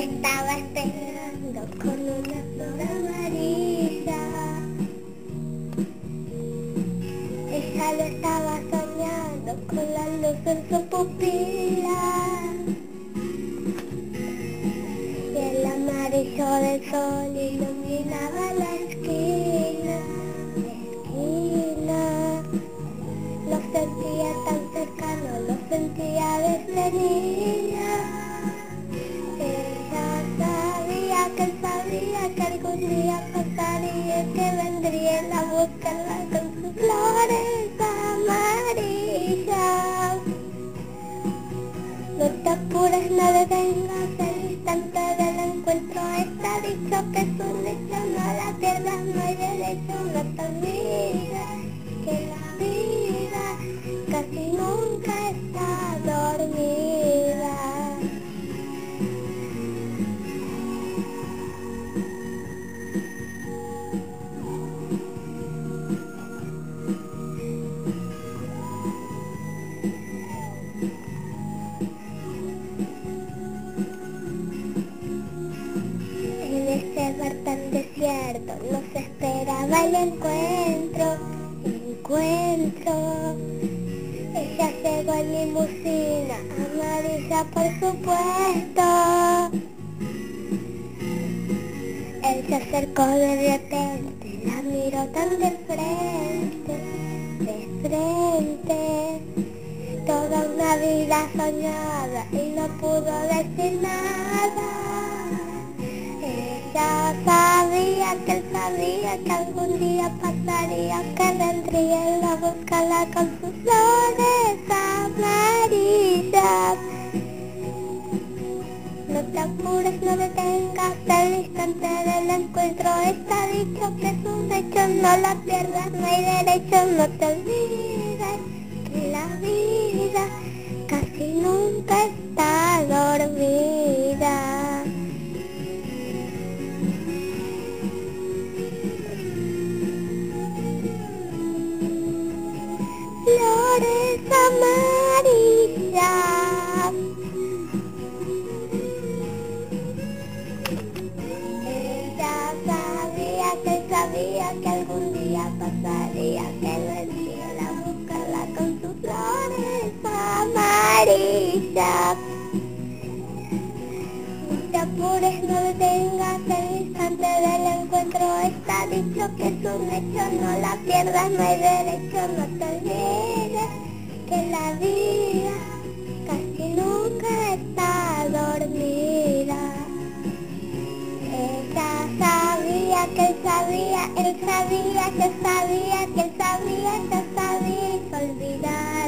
estaba esperando con una flor amarilla. Ella lo estaba soñando con la luz en su pupila. Y el amarillo del sol iluminaba la esquina. La esquina. Lo sentía tan cercano, lo sentía desde niño. Que algún día pasaría, que vendría en la búsqueda con sus flores amarillas. No te apures, no detengas el instante del encuentro. Está dicho que es un hecho, no la pierdas, no hay derecho, no te olvides que la vida casi nunca desierto nos esperaba el encuentro, encuentro. Ella llegó en limusina, amarilla por supuesto. Él se acercó de repente, la miró tan de frente, de frente. Toda una vida soñada y no pudo decir nada. Ella que él sabía que algún día pasaría, que vendría él a buscarla con sus flores amarillas. No te apures, no detengas el instante del encuentro. Está dicho que es un hecho, no la pierdas, no hay derecho, no te olvides que la vida sabía que algún día pasaría, que vendría a buscarla con sus flores amarillas. No te apures, no detengas el instante del encuentro, está dicho que es un hecho, no la pierdas, no hay derecho, no te olvides que la vida sabía, él sabía que sabía, que él sabía, que sabía y se olvidaron de